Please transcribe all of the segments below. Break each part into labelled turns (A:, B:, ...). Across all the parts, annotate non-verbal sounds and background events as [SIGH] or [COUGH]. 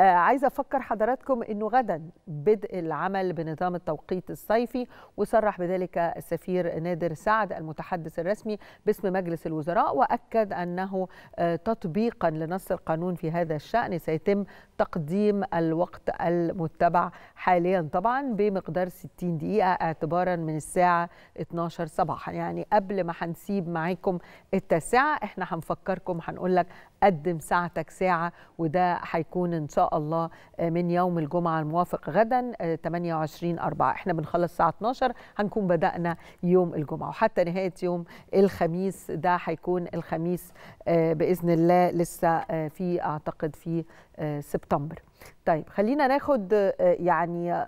A: آه عايزه أفكر حضراتكم إنه غدا بدء العمل بنظام التوقيت الصيفي وصرح بذلك السفير نادر سعد المتحدث الرسمي باسم مجلس الوزراء وأكد أنه آه تطبيقا لنص القانون في هذا الشأن سيتم تقديم الوقت المتبع حاليا طبعا بمقدار 60 دقيقة اعتبارا من الساعة 12 صباحا. يعني قبل ما هنسيب معاكم التاسعة إحنا هنفكركم هنقول لك قدم ساعتك ساعة وده هيكون إن شاء الله من يوم الجمعة الموافق غدا 28 4 إحنا بنخلص الساعة 12 هنكون بدأنا يوم الجمعة. وحتى نهاية يوم الخميس ده هيكون الخميس بإذن الله لسه في أعتقد في سبتمبر. طيب خلينا ناخد يعني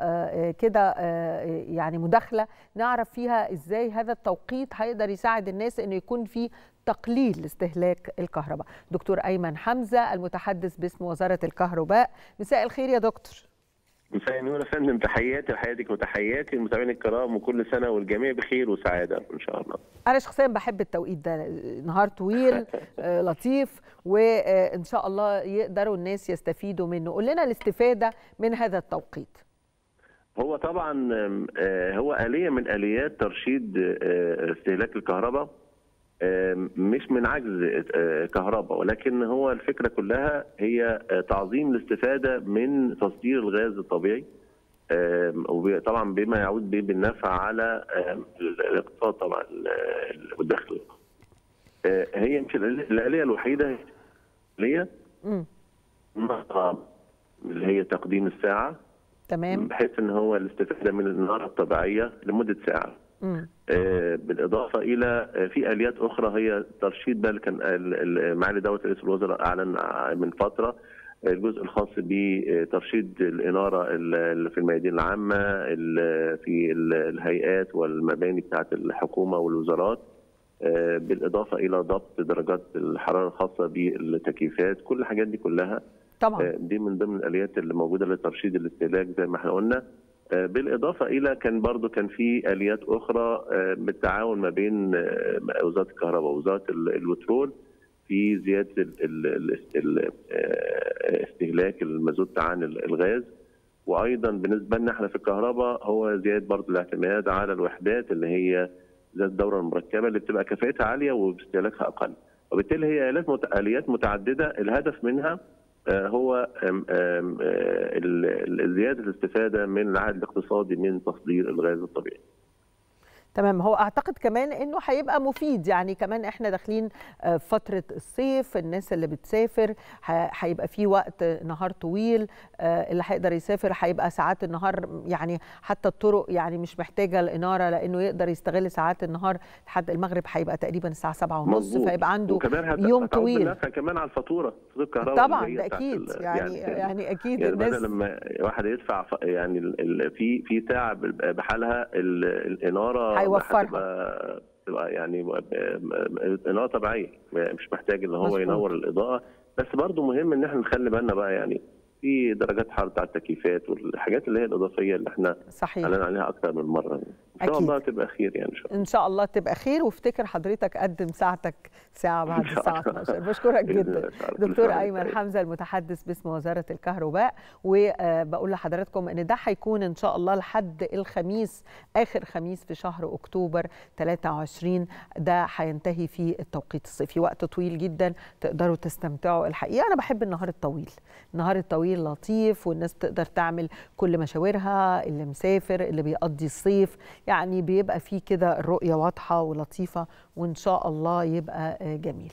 A: كده يعني مداخلة نعرف فيها إزاي هذا التوقيت هيقدر يساعد الناس إنه يكون في تقليل استهلاك الكهرباء. دكتور أيمن حمزة المتحدث باسم وزارة الكهرباء. مساء الخير يا دكتور.
B: مساء النور يا فندم تحياتي وحياتك وتحياتي المتابعين الكرام وكل سنة والجميع بخير وسعادة إن شاء الله.
A: أنا شخصيا بحب التوقيت ده نهار طويل [LAUGHS] لطيف وإن شاء الله يقدروا الناس يستفيدوا منه، قول لنا الاستفادة من هذا التوقيت.
B: هو طبعا هو آلية من آليات ترشيد استهلاك الكهرباء مش من عجز كهرباء ولكن هو الفكرة كلها هي تعظيم الاستفادة من تصدير الغاز الطبيعي طبعا بما يعود به بالنفع على الاقتصاد طبعا والدخل. هي مش الآلية الوحيدة هي اللي هي تقديم الساعة.
A: تمام.
B: بحيث إن هو الاستفادة من النار الطبيعية لمدة ساعة. آه بالإضافة إلى في آليات أخرى هي ترشيد بل كان معالي دوله رئيس الوزراء أعلن من فترة الجزء الخاص بترشيد الإنارة اللي في الميادين العامة في الهيئات والمباني بتاعة الحكومة والوزارات آه بالإضافة إلى ضبط درجات الحرارة الخاصة بالتكييفات كل الحاجات دي كلها
A: طبعا.
B: آه دي من ضمن الآليات اللي موجودة لترشيد الاستهلاك زي ما إحنا قلنا. بالإضافة إلى كان برضو كان في آليات أخرى بالتعاون ما بين وزارة الكهرباء ووزارة البترول في زيادة استهلاك المازوت عن الغاز. وأيضا بالنسبة لنا إحنا في الكهرباء هو زيادة برضو الاعتماد على الوحدات اللي هي ذات الدوره المركبه اللي بتبقى كفاءتها عالية واستهلاكها أقل. وبالتالي هي آليات متعددة الهدف منها هو زيادة الاستفادة من العائد الاقتصادي من تصدير الغاز الطبيعي.
A: تمام. هو أعتقد كمان إنه هيبقى مفيد. يعني كمان إحنا داخلين فترة الصيف الناس اللي بتسافر هيبقى في وقت نهار طويل اللي هيقدر يسافر هيبقى ساعات النهار يعني حتى الطرق يعني مش محتاجة الإنارة لأنه يقدر يستغل ساعات النهار لحد المغرب هيبقى تقريبا الساعة 7 ونص فيبقى عنده يوم طويل.
B: كمان على الفاتورة الكهرباء
A: طبعا ده أكيد. يعني يعني, يعني أكيد
B: يعني
A: الناس
B: لما واحد يدفع يعني في في ساعة بحالها الإنارة
A: هيوفرها.
B: تبقى يعني اناره طبيعية. مش محتاج إن هو ينور الإضاءة. بس برضه مهم إن إحنا نخلي بالنا بقى يعني في درجات حرارة بتاع التكييفات والحاجات اللي هي الإضافية اللي إحنا
A: صحيح.
B: عليها أكثر من مرة. إن شاء. الله تبقى خير يعني إن شاء الله.
A: إن شاء الله تبقى خير وافتكر حضرتك قدم ساعتك ساعة بعد الساعة 12 بشكرك جدا. دكتور أيمن حمزة المتحدث باسم وزارة الكهرباء وبقول لحضراتكم إن ده هيكون إن شاء الله لحد الخميس آخر خميس في شهر أكتوبر 23 ده هينتهي فيه التوقيت الصيفي. وقت طويل جدا تقدروا تستمتعوا الحقيقة. أنا بحب النهار الطويل. النهار الطويل لطيف والناس تقدر تعمل كل مشاورها اللي مسافر اللي بيقضي الصيف. يعني بيبقى فيه كده الرؤية واضحة ولطيفة وإن شاء الله يبقى جميل.